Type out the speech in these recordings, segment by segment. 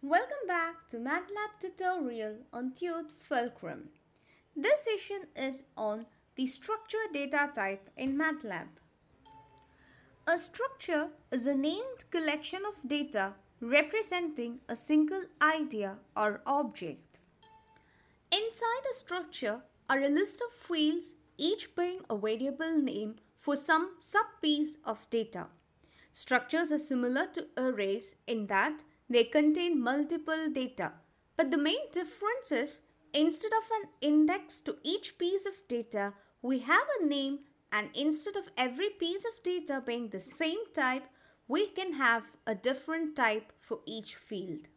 Welcome back to MATLAB tutorial on Tute Fulcrum. This session is on the structure data type in MATLAB. A structure is a named collection of data representing a single idea or object. Inside a structure are a list of fields each being a variable name for some subpiece of data. Structures are similar to arrays in that they contain multiple data. But the main difference is instead of an index to each piece of data, we have a name and instead of every piece of data being the same type, we can have a different type for each field.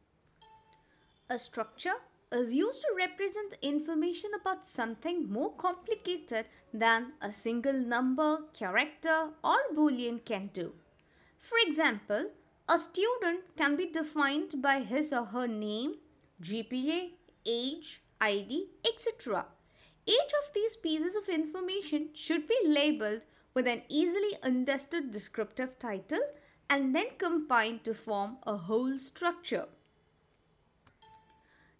A structure is used to represent information about something more complicated than a single number, character or boolean can do. For example, a student can be defined by his or her name, GPA, age, ID, etc. Each of these pieces of information should be labeled with an easily understood descriptive title and then combined to form a whole structure.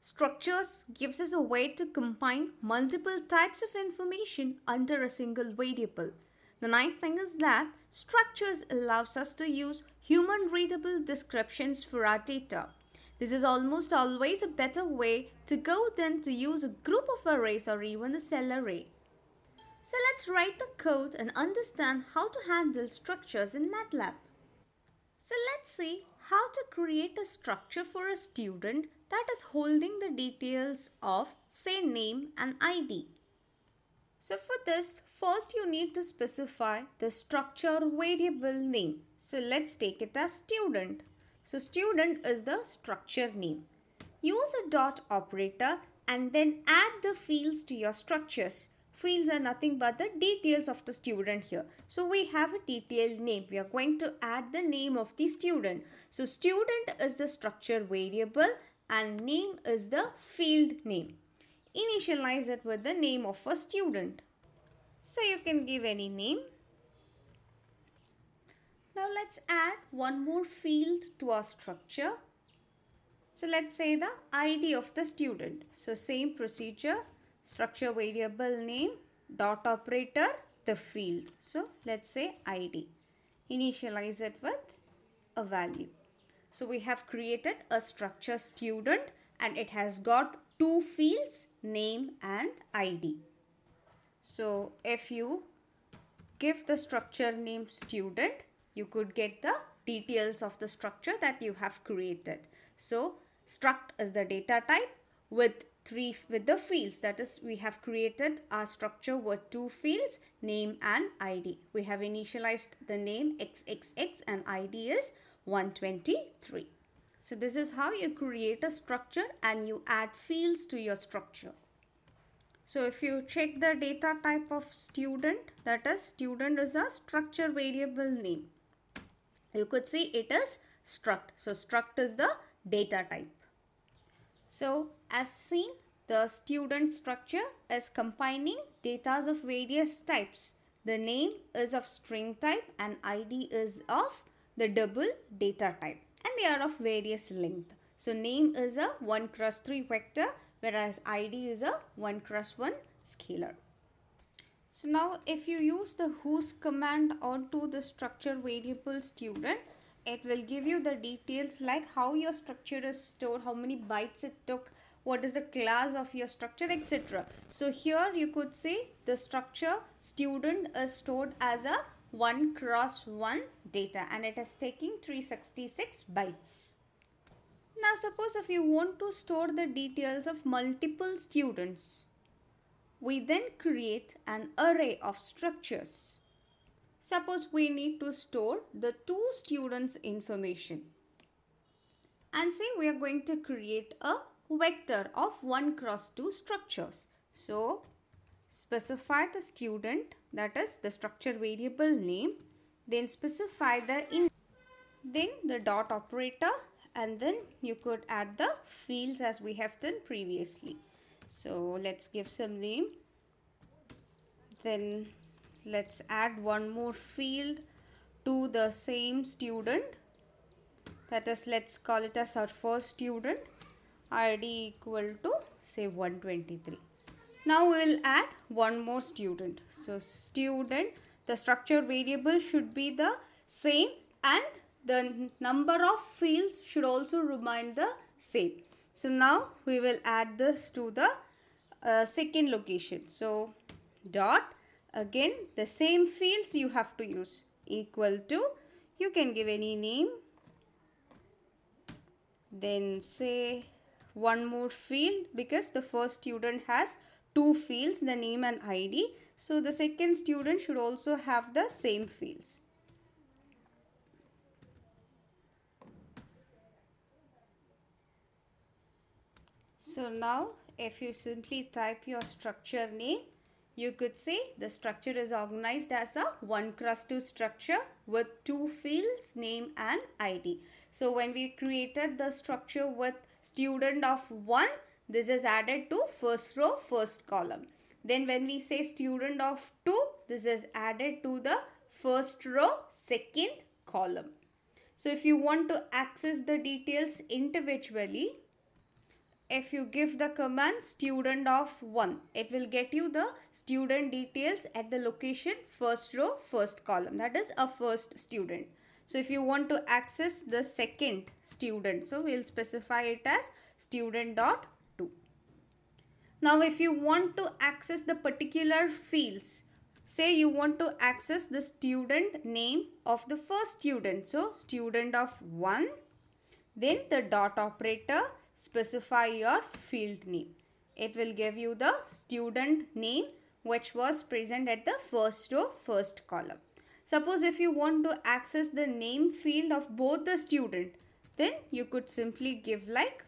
Structures gives us a way to combine multiple types of information under a single variable. The nice thing is that structures allows us to use human readable descriptions for our data. This is almost always a better way to go than to use a group of arrays or even a cell array. So let's write the code and understand how to handle structures in MATLAB. So let's see how to create a structure for a student that is holding the details of say name and ID. So for this, first you need to specify the structure variable name. So let's take it as student. So student is the structure name. Use a dot operator and then add the fields to your structures. Fields are nothing but the details of the student here. So we have a detailed name. We are going to add the name of the student. So student is the structure variable and name is the field name initialize it with the name of a student. So you can give any name. Now let's add one more field to our structure. So let's say the ID of the student. So same procedure, structure variable name, dot operator, the field. So let's say ID. Initialize it with a value. So we have created a structure student and it has got two fields name and ID. So if you give the structure name student, you could get the details of the structure that you have created. So struct is the data type with three with the fields that is we have created our structure with two fields name and id we have initialized the name xxx and id is 123 so this is how you create a structure and you add fields to your structure. So if you check the data type of student, that is student is a structure variable name. You could see it is struct. So struct is the data type. So as seen, the student structure is combining data of various types. The name is of string type and ID is of the double data type and they are of various length. So name is a 1 cross 3 vector whereas id is a 1 cross 1 scalar. So now if you use the whos command onto the structure variable student, it will give you the details like how your structure is stored, how many bytes it took, what is the class of your structure, etc. So here you could say the structure student is stored as a 1 cross 1 data and it is taking 366 bytes. Now suppose if you want to store the details of multiple students, we then create an array of structures. Suppose we need to store the two students information. And say we are going to create a vector of 1 cross 2 structures. So specify the student that is the structure variable name then specify the in then the dot operator and then you could add the fields as we have done previously. So let's give some name. Then let's add one more field to the same student. That is let's call it as our first student. Id equal to say 123 now we will add one more student. So student the structure variable should be the same and the number of fields should also remain the same. So now we will add this to the uh, second location. So dot again the same fields you have to use. Equal to you can give any name. Then say one more field because the first student has two fields the name and id so the second student should also have the same fields so now if you simply type your structure name you could see the structure is organized as a 1 cross 2 structure with two fields name and id so when we created the structure with student of 1 this is added to first row first column. Then when we say student of 2 this is added to the first row second column. So if you want to access the details individually if you give the command student of 1 it will get you the student details at the location first row first column. That is a first student. So if you want to access the second student so we'll specify it as student dot 2 now if you want to access the particular fields say you want to access the student name of the first student. So student of 1 then the dot operator specify your field name. It will give you the student name which was present at the first row, first column. Suppose if you want to access the name field of both the student, then you could simply give like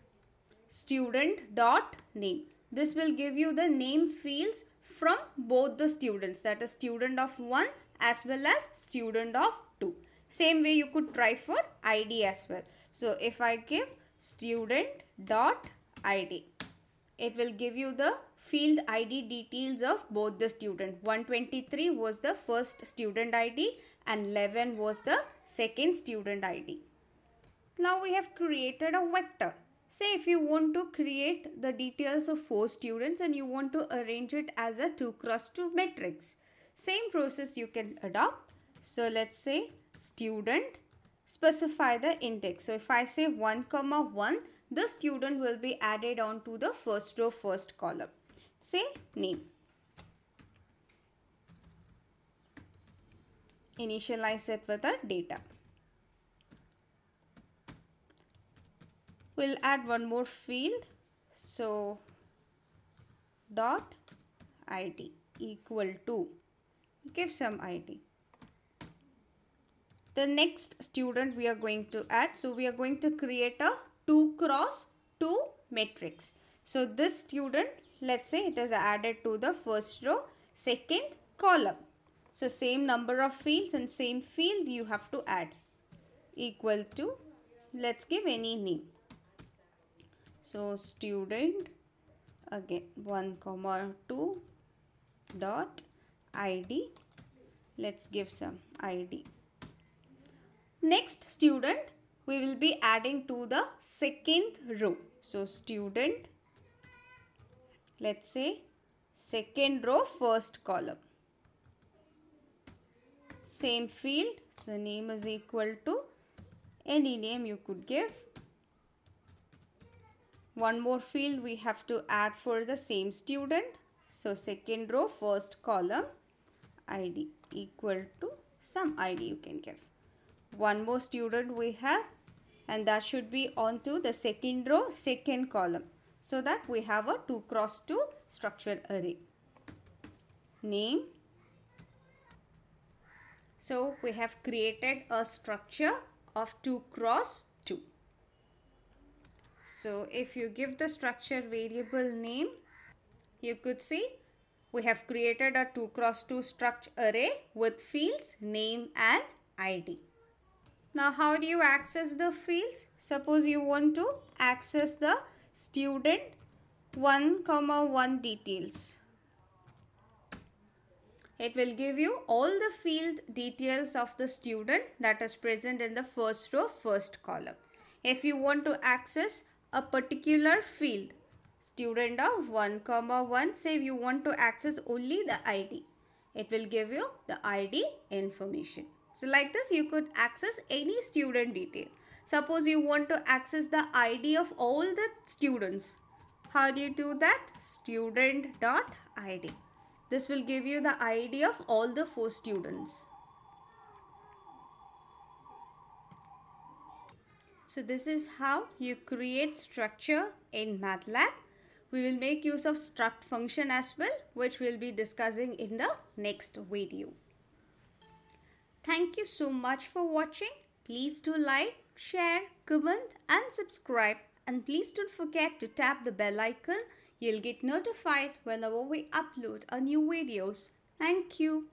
student dot name. This will give you the name fields from both the students that is student of 1 as well as student of 2. Same way you could try for ID as well. So if I give student dot id it will give you the field id details of both the student. 123 was the first student id and 11 was the second student id now we have created a vector. Say if you want to create the details of four students and you want to arrange it as a 2 cross 2 matrix. Same process you can adopt. So let's say student specify the index. So if I say 1 comma 1, the student will be added on to the first row first column. Say name. Initialize it with a data. We'll add one more field. So dot id equal to give some id the next student we are going to add. So we are going to create a 2 cross 2 matrix. So this student, let's say it is added to the first row, second column. So same number of fields and same field you have to add equal to, let's give any name. So student again 1 comma 2 dot id let's give some id Next student we will be adding to the second row. So student let's say second row first column. Same field so name is equal to any name you could give. One more field we have to add for the same student. So second row first column ID equal to some ID you can give one more student we have and that should be onto the second row second column. So that we have a 2 cross 2 structure array. Name. So we have created a structure of 2 cross 2 so if you give the structure variable name you could see we have created a 2 cross 2 structure array with fields name and id now how do you access the fields? Suppose you want to access the student 1 comma 1 details. It will give you all the field details of the student that is present in the first row first column. if you want to access a particular field student of 1 comma 1 say you want to access only the id it will give you the id information so like this you could access any student detail. Suppose you want to access the id of all the students. How do you do that? student dot id this will give you the id of all the four students. So this is how you create structure in MATLAB. We will make use of struct function as well, which we'll be discussing in the next video. Thank you so much for watching. Please do like, share, comment and subscribe. And please don't forget to tap the bell icon. You'll get notified whenever we upload our new videos. Thank you.